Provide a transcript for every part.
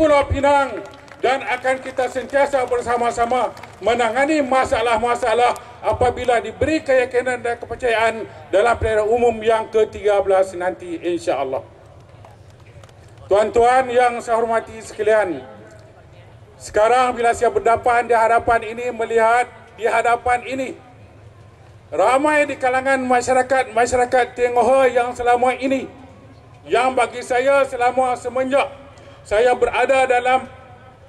Pulau Pinang dan akan kita sentiasa bersama-sama menangani masalah-masalah apabila diberi keyakinan dan kepercayaan dalam pilihan umum yang ke-13 nanti insya-Allah. Tuan-tuan yang saya hormati sekalian, sekarang bila saya berdepan di hadapan ini melihat di hadapan ini ramai di kalangan masyarakat masyarakat Tengah yang selama ini yang bagi saya selama semenjak saya berada dalam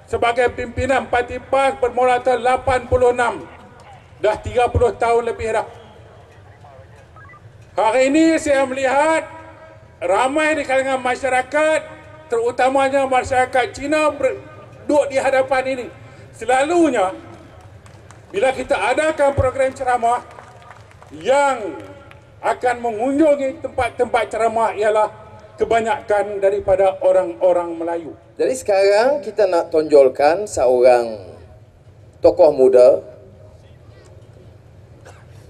sebagai pimpinan Parti PAS bermula tahun 86 dah 30 tahun lebih dah. Hari ini saya melihat ramai di kalangan masyarakat terutamanya masyarakat Cina duduk di hadapan ini. Selalunya bila kita adakan program ceramah yang akan mengunjungi tempat-tempat ceramah ialah kebanyakan daripada orang-orang Melayu. Jadi sekarang kita nak tonjolkan seorang tokoh muda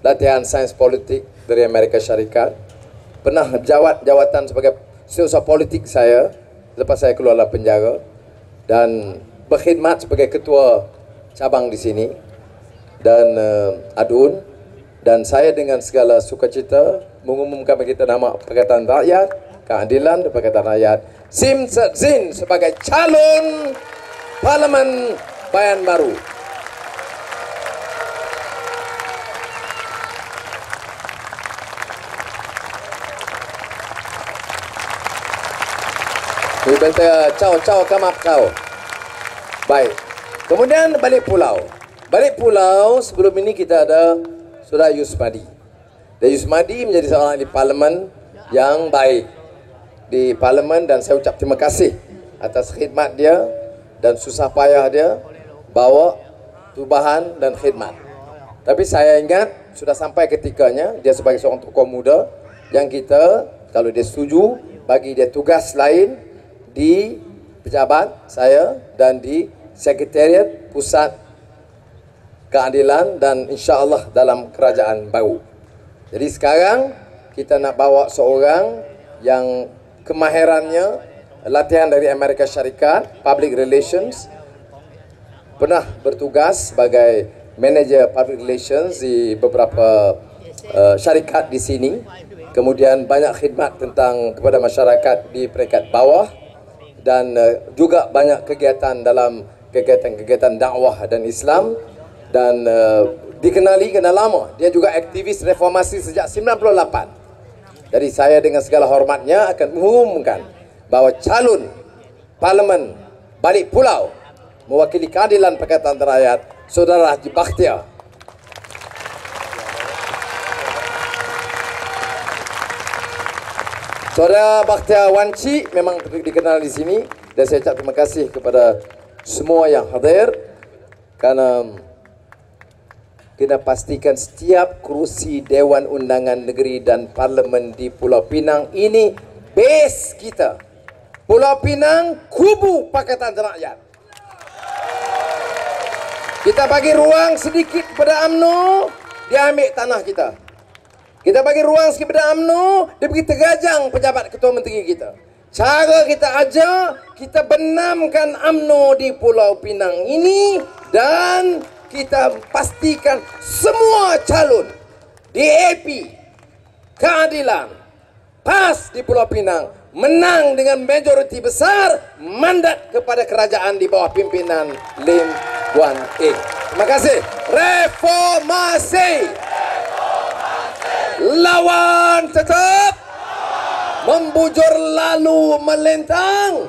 latihan sains politik dari Amerika Syarikat. Pernah jawat jawatan sebagai setiausaha politik saya lepas saya keluar dari penjara dan berkhidmat sebagai ketua cabang di sini dan uh, adun dan saya dengan segala sukacita mengumumkan kita nama Pakatan Rakyat, Keadilan Pakatan Rakyat Sim Zin sebagai calon Parlimen Bayan Baru. Kita caw caw kamak caw. Baik. Kemudian balik pulau. Balik pulau sebelum ini kita ada Saudara Yusmadi. Dan Yusmadi menjadi seorang di parlimen yang baik di parlimen dan saya ucap terima kasih atas khidmat dia dan susah payah dia bawa perubahan dan khidmat. Tapi saya ingat sudah sampai ketikanya dia sebagai seorang tokoh muda yang kita kalau dia setuju bagi dia tugas lain di pejabat saya dan di sekretariat pusat keadilan dan insya Allah dalam kerajaan baru. Jadi sekarang kita nak bawa seorang yang kemahirannya latihan dari Amerika Syarikat, Public Relations, pernah bertugas sebagai manager Public Relations di beberapa uh, syarikat di sini. Kemudian banyak khidmat tentang kepada masyarakat di peringkat bawah dan uh, juga banyak kegiatan dalam kegiatan-kegiatan dakwah dan Islam dan uh, dikenali kena lama. Dia juga aktivis reformasi sejak 98. Jadi saya dengan segala hormatnya akan mengumumkan bahawa calon parlimen balik pulau mewakili keadilan Pakatan Rakyat Saudara Haji Bakhtiar. Saudara Bakhtiar Wanci memang dikenal di sini dan saya ucap terima kasih kepada semua yang hadir kerana kita pastikan setiap kerusi Dewan Undangan Negeri dan Parlimen di Pulau Pinang ini base kita. Pulau Pinang kubu Pakatan Rakyat. Kita bagi ruang sedikit pada AMNO, dia ambil tanah kita. Kita bagi ruang sedikit pada AMNO, dia pergi tergajang pejabat ketua menteri kita. Cara kita ajar, kita benamkan AMNO di Pulau Pinang ini dan kita pastikan semua calon DAP keadilan PAS di Pulau Pinang menang dengan majoriti besar mandat kepada kerajaan di bawah pimpinan Lim Guan Eng. Terima kasih. Reformasi. Lawan tetap membujur lalu melintang.